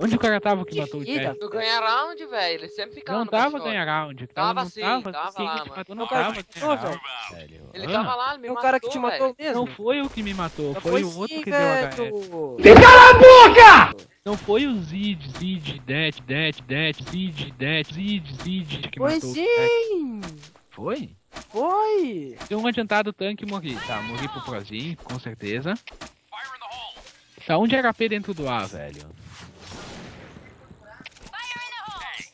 Onde o cara tava que matou o tá. Tu ganha round, velho. Ele sempre fica lá Não no tava ganhar round. Tava não sim, tava, tava sim, lá, que mano. matou, não tava que matou, round, velho. Ele tava lá, ele me É o matou, cara que te matou velho. mesmo. Não foi o que me matou, foi o sim, outro que velho. deu HS. Não foi o Zid, Zid, Det, Det, Det, Zid, Det, Zid, Zid que Foi matou o Jack. sim! Foi? Foi! Deu um adiantado tanque e morri. Tá, morri pro Prozinho, com certeza. Tá, um de HP dentro do ar, velho.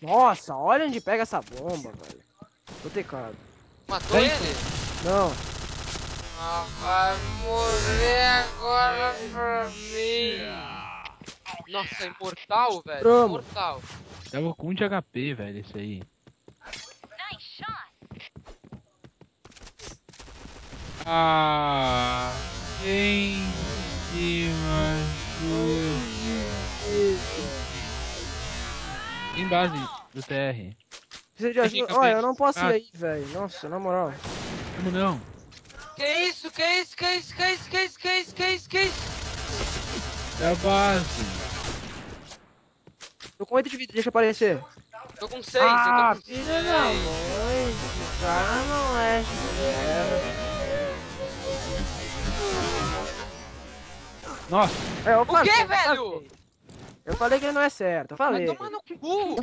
Nossa, olha onde pega essa bomba, velho. Tô tecado. Matou ele? Não. Ah, vai morrer agora pra mim. Nossa, é imortal, velho. Promo. Imortal. Tava com um de HP, velho, esse aí. Ah, quem base do TR. Precisa de ajuda. Bem. eu não posso ir Ah. aí, velho. Nossa, na moral. Como não? Que isso, que isso, que isso, que isso, que isso, que isso, que isso, que isso? É a base. Tô com 8 de vida, deixa eu aparecer. Tô com seis, ah, eu tô com filha seis. da mãe. esse Cara, não é. Nossa, É, eu O eu velho? Eu falei que ele não é certo, eu Vai falei. tomar no cu.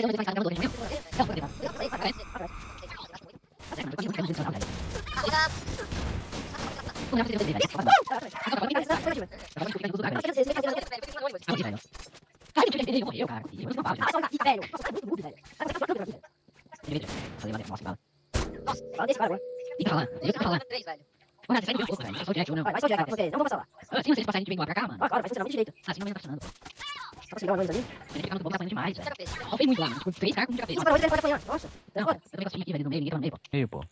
Aí, pô.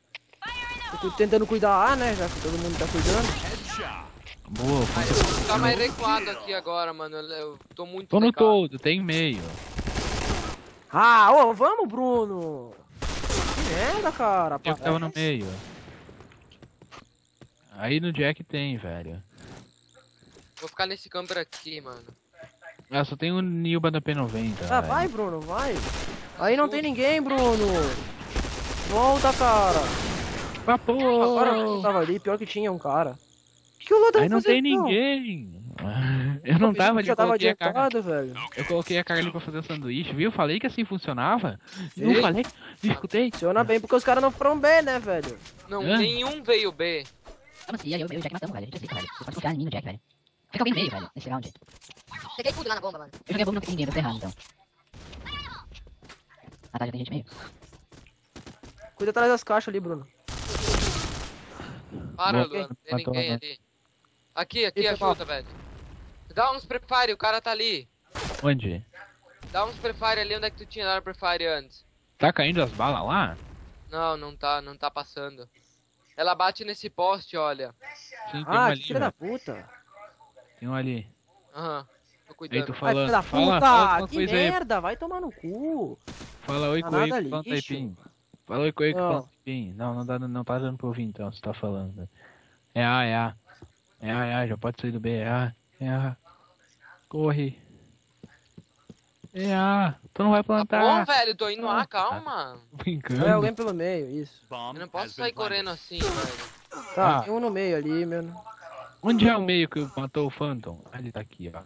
Eu tô tentando cuidar A, né? Já que todo mundo tá cuidando. Boa, foi. Tá mais recuado aqui agora, mano. Eu, eu tô muito Tô no recado. todo, tem meio. Ah, ô, vamos, Bruno! Que merda, cara. Eu tava no meio. Aí no Jack tem, velho. Vou ficar nesse camper aqui, mano. Ah, só tem o Nilba da P90. Ah, velho. vai, Bruno, vai. Aí não tem ninguém, Bruno. Volta, cara. Ah, pô! Agora que tava ali, pior que tinha um cara. O que, que o Aí não tem então? ninguém. Eu não tava eu tava coloquei a cara. adiantado, velho. Eu coloquei a cara ali pra fazer o sanduíche, viu? Falei que assim funcionava. Sim. Não falei, não escutei. Funciona bem porque os caras não foram B, né, velho? Não, Hã? nenhum veio B. Assim? Eu, eu e o Jack matamos, velho. A gente aceita, velho. Você pode confiar em mim no Jack, velho. Fica alguém no meio, velho, nesse round. Peguei tudo lá na bomba, mano. Eu joguei a bomba não peguei ninguém, eu tô errado, então. Ah tá, já tem gente meio. Cuida atrás das caixas ali, Bruno. Para. Luan. Não tem Matou, ninguém né? ali. Aqui, aqui, Isso, ajuda, velho. Dá uns prefire, o cara tá ali. Onde? Dá uns prefire ali, onde é que tu tinha dado prefire antes? Tá caindo as balas lá? Não, não tá, não tá passando. Ela bate nesse poste, olha. Sim, tem um Ah, ali, que filha da velho. puta. Tem um ali. Aham. Tô Aí tu Ai, fala, puta. fala alguma que coisa aí. merda, vai tomar no cu. Fala oi Tá com oi nada com fala. Fala oi com Não. fala Taipim. Não, não, dá, não tá dando pra ouvir então, você tá falando. É A, é A. É A, é A, já pode sair do B, é A. É A. Corre. É A. Tu não vai Tá bom, plantar. velho, tô indo Ah. lá, calma. Brincando. É alguém pelo meio, isso. Eu não posso sair correndo assim, velho. Tá, Ah. tem um no meio ali, mano. Onde é o meio que matou o Phantom? Ah, ele tá aqui, ó.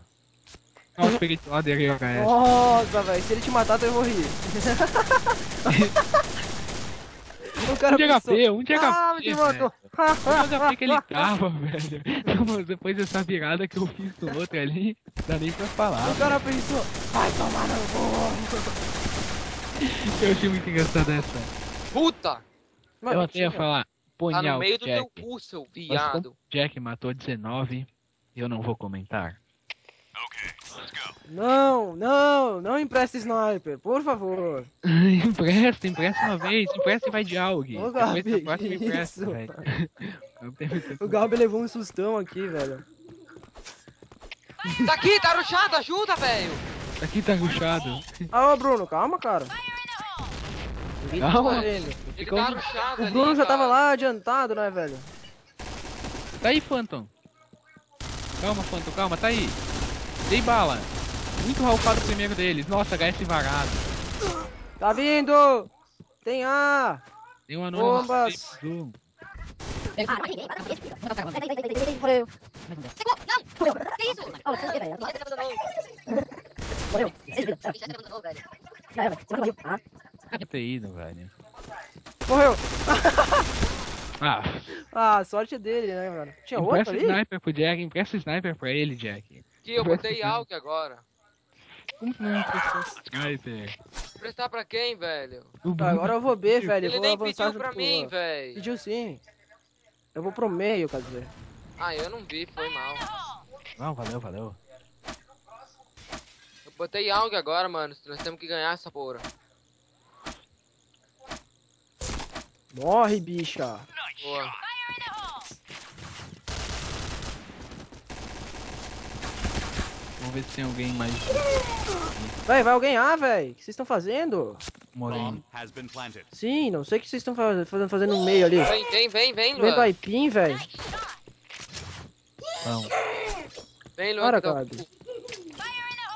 Nossa, peguei de lado e HS. Nossa, velho, se ele te matar, eu vou rir. o cara Um de pensou, HP, um de Ah, HP. me matou. O HP que ele tava, velho. Depois dessa virada que eu fiz no outro ali, dá nem pra falar. O cara pensou, vai tomar no cu. Eu achei muito engraçado essa. Puta! Mano, eu até ia falar, Tá punhal no meio do Jack. teu cu, seu Mas como viado. Jack matou 19, eu não vou comentar. Não, não, não empresta sniper, por favor. empresta, empresta uma vez, empresta e vai de AUG. Ô, Gabi, próxima empresta, isso? velho. O Gabi levou um sustão aqui, velho. Tá aqui, tá ruxado, ajuda, velho! Aqui tá ruxado. Ah, ô Bruno, calma, cara. Tá Calma. correndo. Ele tá ruxado O ali, Bruno já cara. tava lá adiantado, né, velho? Tá aí, Phantom. Calma, Phantom, calma, tá aí. Dei bala. Muito ralfado o primeiro deles. Nossa, HS varado. Tá vindo! Tem A! Tem uma nova. Bombas! Ah? Olha, você, velho. Morreu. Ah, Podia ter ido, velho. Morreu! Ah, Ah, sorte dele, né, mano? Tinha outro ali? sniper pro Jack, empresta sniper pra ele, Jack. Que eu botei AUG agora. Como que não emprestou sniper? Prestar pra quem, velho? Tá, agora eu vou B, velho. Eu Ele vou nem avançar pediu pra mim, velho. Pediu sim. Eu vou pro meio, quer dizer. Ah, eu não vi, foi mal. Não, valeu, valeu. Eu botei AUG agora, mano. Nós temos que ganhar essa porra. Morre, bicha. Boa. Vamos ver se tem alguém mais Véi, vai alguém A, véi. O que vocês estão fazendo? moreno. Sim, não sei o que vocês estão fazendo, fazendo, no meio ali. Vem, vem, vem, vem, Vem Luan. com aipim, véi. Não. Vem, Luan. Para, que Gabi.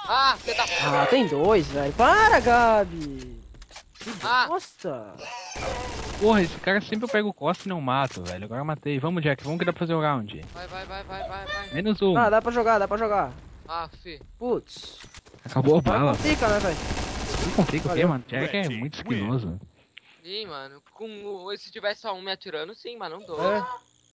Ah, você tá... Ah, tem dois, velho. Para, Gabi. Ah, Nossa. Porra, esse cara sempre eu pego o costa e não mato, velho. Agora eu matei. Vamos, Jack, vamos que dá pra fazer o round. vai, vai, vai, vai, vai, vai. Menos um. Ah, dá pra jogar, dá pra jogar. Ah, fi. Putz. Acabou a bala. complica, né, velho? Não complica o quê, mano? Jack é muito esquiloso. Ih, mano. Com. Se tivesse só um me atirando, sim, mas não dois. É.